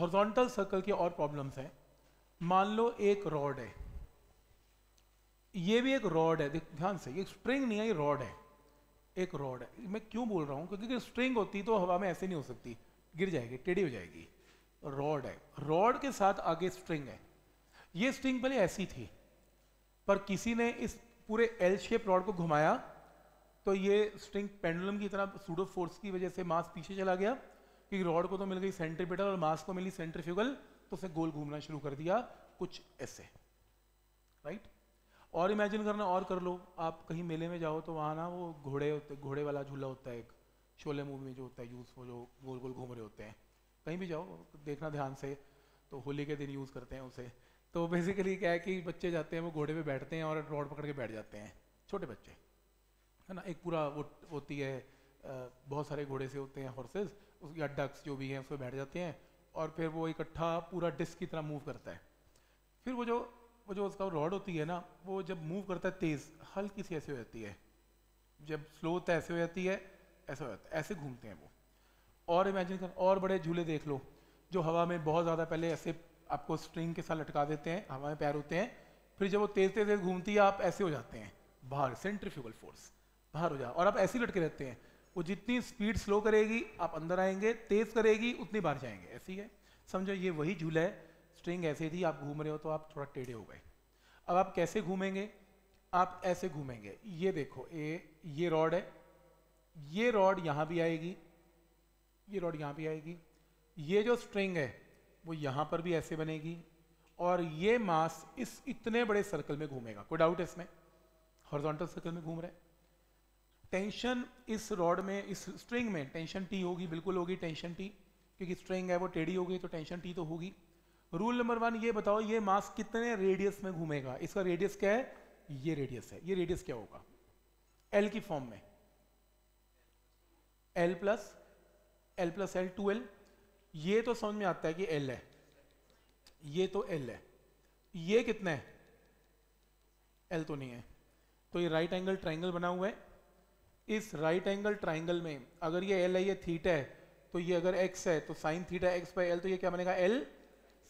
Horizontal circle की और problems हैं। मान लो एक रॉड है। ये भी एक रॉड है। ध्यान से, ये स्ट्रिंग नहीं है, ये रॉड है। एक रॉड है। मैं क्यों बोल रहा हूँ? क्योंकि स्ट्रिंग होती तो हवा में ऐसे नहीं हो सकती। गिर जाएगी, टेढ़ी हो जाएगी। रॉड है। रॉड के साथ आगे स्ट्रिंग है। ये स्ट्रिंग पहले ऐसी थी, पर किसी ने इस पूरे एल शेप रॉड को घुमाया तो ये स्ट्रिंग पेंडुलम की तरह सूडो फोर्स की वजह से मास पीछे चला गया। क्योंकि रॉड को तो मिल गई सेंट्रीपिटल और मास को मिली सेंट्रीफ्यूगल तो उसे गोल घूमना शुरू कर दिया कुछ ऐसे राइट और इमेजिन करना और कर लो, आप कहीं मेले में जाओ तो वहाँ ना वो घोड़े होते, घोड़े वाला झूला होता है एक, शोले मूवी में जो होता है यूज़ वो जो गोल गोल घूम रहे होते हैं, कहीं भी जाओ, देखना ध्यान से तो होली के दिन यूज़ करते हैं उसे तो बेसिकली क्या है कि बच्चे जाते हैं, वो घोड़े पे बैठते हैं और रॉड पकड़ के बैठ जाते हैं, छोटे बच्चे, है ना? एक पूरा वो होती है बहुत सारे घोड़े से होते हैं हॉर्सेस या डक्स जो भी हैं, उस पर बैठ जाते हैं और फिर वो इकट्ठा पूरा डिस्क की तरह मूव करता है। फिर वो जो वो जो उसका रॉड होती है ना, वो जब मूव करता है तेज़, हल्की सी ऐसे हो जाती है। जब स्लो है ऐसे हो जाती है, ऐसा हो जाता है, ऐसे घूमते हैं वो। और इमेजिन कर, और बड़े झूले देख लो, जो हवा में बहुत ज़्यादा पहले ऐसे आपको स्ट्रिंग के साथ लटका देते हैं, हवा में पैर होते हैं, फिर जब वो तेज तेज घूमती है, आप ऐसे हो जाते हैं। बाहर सेंट्रीफ्यूगल फोर्स बाहर हो जाओ और आप ऐसे लटके रहते हैं। वो जितनी स्पीड स्लो करेगी, आप अंदर आएँगे, तेज करेगी, उतनी बार जाएँगे। ऐसी है। समझो, ये वही झूला है स्ट्रिंग ऐसे थी, आप घूम रहे हो तो आप थोड़ा टेढ़े हो गए। अब आप कैसे घूमेंगे? आप ऐसे घूमेंगे। ये देखो, ए, ये रॉड है, ये रॉड यहाँ भी आएगी, ये रॉड यहाँ भी आएगी, ये जो स्ट्रिंग है, वो यहाँ पर भी ऐसे बनेगी, और ये मास इस इतने बड़े सर्कल में घूमेगा। कोई डाउट है इसमें? हॉरिजॉन्टल सर्कल में घूम रहे टेंशन इस रॉड में, इस स्ट्रिंग में, टेंशन टी होगी, बिल्कुल होगी टेंशन टी, क्योंकि स्ट्रिंग है, वो टेढ़ी होगी तो टेंशन टी तो होगी। रूल नंबर वन ये बताओ, ये मास कितने रेडियस में घूमेगा? इसका रेडियस क्या है? ये रेडियस है। ये रेडियस क्या होगा? एल की फॉर्म में। L plus L plus L two L ये तो समझ में आता है कि एल है। ये तो एल है। ये कितना है? एल तो नहीं है। तो ये राइट एंगल ट्राइंगल बना हुआ है। इस राइट एंगल ट्राइंगल में अगर ये एल है ये थीटा है तो ये अगर एक्स है तो sine theta X by L तो ये क्या बनेगा? एल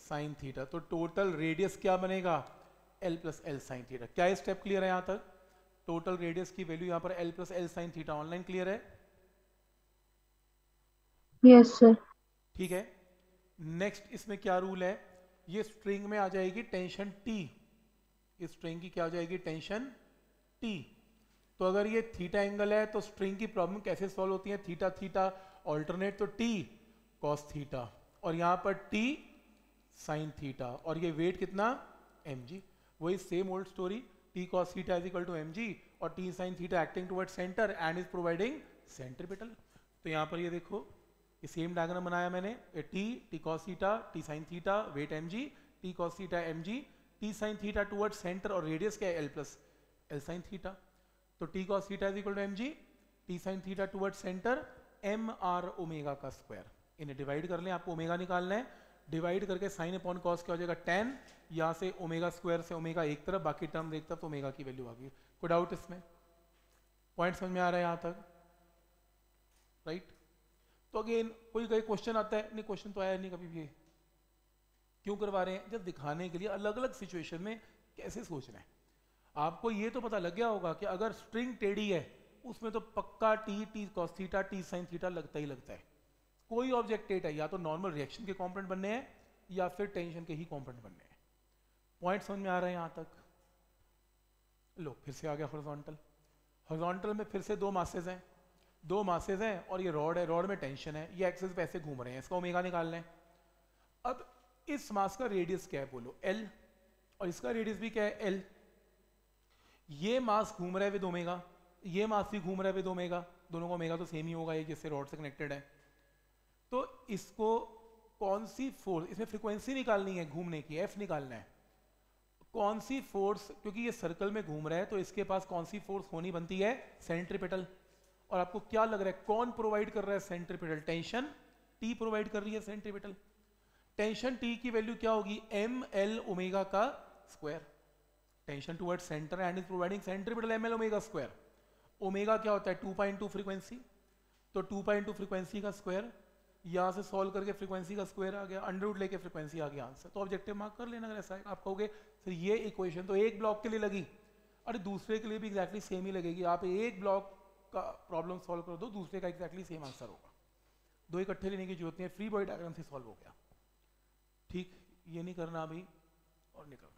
साइन थीटा तो टोटल रेडियस क्या बनेगा? L plus L sine theta क्या स्टेप क्लियर है यहाँ तक? टोटल रेडियस की वैल्यू यहाँ पर L plus L sine theta online clear है? यस सर ठीक है? नेक्स्ट इसमें क्या रूल है? ये स्ट्रिंग में आ जाएगी टेंशन टी इस स्ट्रिंग की क्या हो जाएगी? टेंशन टी तो अगर ये थीटा एंगल है तो स्ट्रिंग की प्रॉब्लम कैसे सॉल्व होती है? थीटा थीटा ऑल्टरनेट तो टी कॉस थीटा। और यहाँ पर टी साइन थीटा। और ये वेट कितना? एम जी वही same old story T cos theta is equal to M G और T sine theta acting toward centre and is providing centripetal तो यहाँ पर ये देखो, ये सेम डायग्राम बनाया मैंने। T T cos theta T sine theta, weight M G T cos theta M G T sine theta toward centre और radius क्या है? L plus L sine theta. तो T cos theta is equal to M G T sine theta toward centre M R omega का square इन्हें divide कर लें, आपको omega निकालना है. डिवाइड करके साइन अपॉन कॉस क्या हो जाएगा? टेन यहाँ से ओमेगा स्क्वायर से ओमेगा एक तरफ़, बाकी टर्म एक तरफ़ तो ओमेगा की वैल्यू आ गई. कोई डाउट इसमें. पॉइंट समझ में आ रहा है यहाँ तक? राइट तो अगेन कोई कोई क्वेश्चन आता है? नहीं क्वेश्चन तो आया नहीं कभी भी. क्यों करवा रहे हैं? जब दिखाने के लिए अलग अलग सिचुएशन में कैसे सोचना है? आपको ये तो पता लग गया होगा कि अगर स्ट्रिंग टेढ़ी है, उसमें तो पक्का T T cos theta T sine theta लगता ही लगता है। कोई ऑब्जेक्ट टेट है या तो नॉर्मल रिएक्शन के कॉम्पोनेंट बनने हैं, या फिर टेंशन के ही कॉम्पोनेंट बनने हैं। पॉइंट समझ में आ रहा है यहाँ तक? लो, फिर से आ गया हॉरिजॉन्टल हॉरिजॉन्टल में फिर से दो मासेज हैं। दो मासेज हैं और ये रॉड है रॉड में टेंशन है, ये एक्सेस पे ऐसे घूम रहे हैं, इसका ओमेगा निकालना है अब इस मास का रेडियस क्या है बोलो? एल और इसका रेडियस भी क्या है? एल ये मास घूम रहा है विद ओमेगा ये मास भी घूम रहा है विद ओमेगा दोनों का ओमेगा तो सेम ही होगा, ये जिससे रॉड से कनेक्टेड है। तो इसको कौन सी फोर्स इसमें फ्रीक्वेंसी निकालनी है घूमने की एफ़ निकालना है। कौन सी फोर्स क्योंकि ये सर्कल में घूम रहा है तो इसके पास कौन सी फोर्स होनी बनती है? सेंट्रीपिटल और आपको क्या लग रहा है, कौन प्रोवाइड कर रहा है सेंट्रीपिटल टेंशन टी प्रोवाइड कर रही है सेंट्रीपिटल टेंशन टी की वैल्यू क्या होगी? एम एल ओमेगा का square tension toward centre and is providing centripetal M L omega square omega क्या होता है? टू पॉइंट टू फ्रीक्वेंसी तो टू पॉइंट टू फ्रीक्वेंसी का स्क्वायर यहाँ से सॉल्व करके फ्रीक्वेंसी का स्क्वायर आ गया अंडर रूट लेके फ्रीक्वेंसी आ गया आंसर तो ऑब्जेक्टिव मार्क कर लेना अगर ऐसा है, आप कहोगे, सर, ये इक्वेशन तो एक ब्लॉक के लिए लगी. अरे, दूसरे के लिए भी एग्जैक्टली सेम ही लगेगी। आप एक ब्लॉक का प्रॉब्लम सॉल्व कर दो दूसरे का एग्जैक्टली सेम आंसर होगा। दो इकट्ठे लेने की ज़रूरत नहीं है फ्री बॉडी डायग्राम से सॉल्व हो गया। ठीक? ये नहीं करना अभी और करना